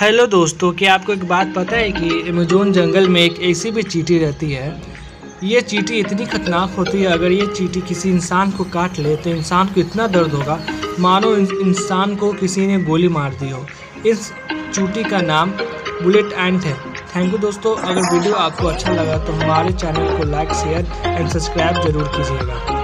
Hello दोस्तों, क्या आपको एक बात पता है कि अमेजोन जंगल में एक ऐसी भी चीटी रहती है? ये चीटी इतनी खतरनाक होती है, अगर ये चीटी किसी इंसान को काट ले तो इंसान को इतना दर्द होगा। मानो इंसान को किसी ने गोली मार दी हो। इस चूटी का नाम बुलेट एंट है। थैंक यू दोस्तों, अगर वीडियो आपको अच्छा लगा तो हमारे चैनल को लाइक शेयर एंड सब्सक्राइब ज़रूर कीजिएगा।